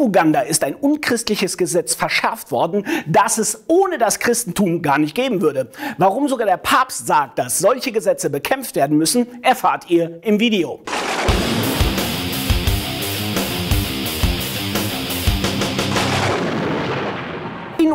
Uganda ist ein unchristliches Gesetz verschärft worden, das es ohne das Christentum gar nicht geben würde. Warum sogar der Papst sagt, dass solche Gesetze bekämpft werden müssen, erfahrt ihr im Video.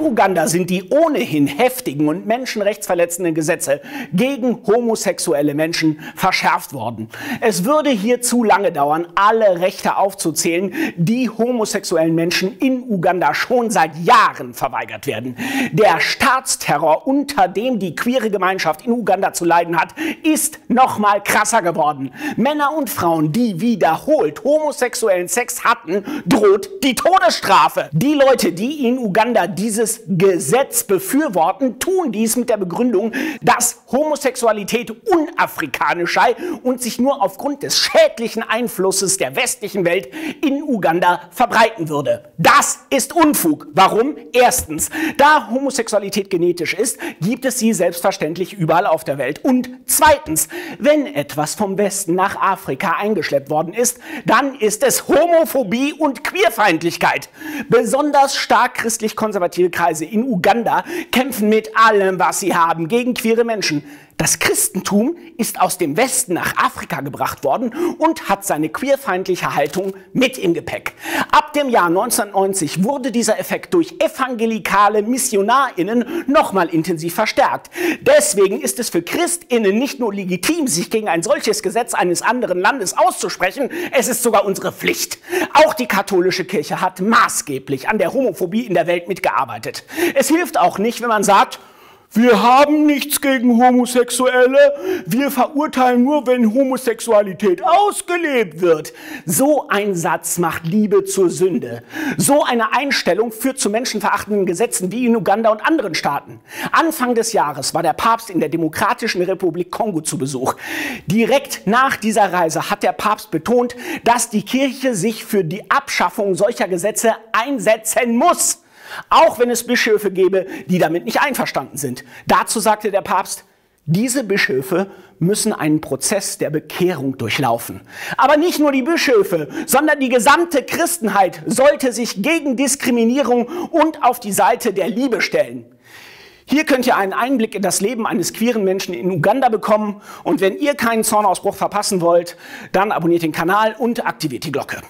Uganda sind die ohnehin heftigen und menschenrechtsverletzenden Gesetze gegen homosexuelle Menschen verschärft worden. Es würde hier zu lange dauern, alle Rechte aufzuzählen, die homosexuellen Menschen in Uganda schon seit Jahren verweigert werden. Der Staatsterror, unter dem die queere Gemeinschaft in Uganda zu leiden hat, ist noch mal krasser geworden. Männer und Frauen, die wiederholt homosexuellen Sex hatten, droht die Todesstrafe. Die Leute, die in Uganda diese Gesetz befürworten, tun dies mit der Begründung, dass Homosexualität unafrikanisch sei und sich nur aufgrund des schädlichen Einflusses der westlichen Welt in Uganda verbreiten würde. Das ist Unfug. Warum? Erstens, da Homosexualität genetisch ist, gibt es sie selbstverständlich überall auf der Welt. Und zweitens, wenn etwas vom Westen nach Afrika eingeschleppt worden ist, dann ist es Homophobie und Queerfeindlichkeit. Besonders stark christlich-konservative Kreise in Uganda kämpfen mit allem, was sie haben, gegen queere Menschen. Das Christentum ist aus dem Westen nach Afrika gebracht worden und hat seine queerfeindliche Haltung mit im Gepäck. Ab dem Jahr 1990 wurde dieser Effekt durch evangelikale MissionarInnen nochmal intensiv verstärkt. Deswegen ist es für ChristInnen nicht nur legitim, sich gegen ein solches Gesetz eines anderen Landes auszusprechen, es ist sogar unsere Pflicht. Auch die katholische Kirche hat maßgeblich an der Homophobie in der Welt mitgearbeitet. Es hilft auch nicht, wenn man sagt, wir haben nichts gegen Homosexuelle. Wir verurteilen nur, wenn Homosexualität ausgelebt wird. So ein Satz macht Liebe zur Sünde. So eine Einstellung führt zu menschenverachtenden Gesetzen wie in Uganda und anderen Staaten. Anfang des Jahres war der Papst in der Demokratischen Republik Kongo zu Besuch. Direkt nach dieser Reise hat der Papst betont, dass die Kirche sich für die Abschaffung solcher Gesetze einsetzen muss auch wenn es Bischöfe gäbe, die damit nicht einverstanden sind. Dazu sagte der Papst, diese Bischöfe müssen einen Prozess der Bekehrung durchlaufen. Aber nicht nur die Bischöfe, sondern die gesamte Christenheit sollte sich gegen Diskriminierung und auf die Seite der Liebe stellen. Hier könnt ihr einen Einblick in das Leben eines queeren Menschen in Uganda bekommen. Und wenn ihr keinen Zornausbruch verpassen wollt, dann abonniert den Kanal und aktiviert die Glocke.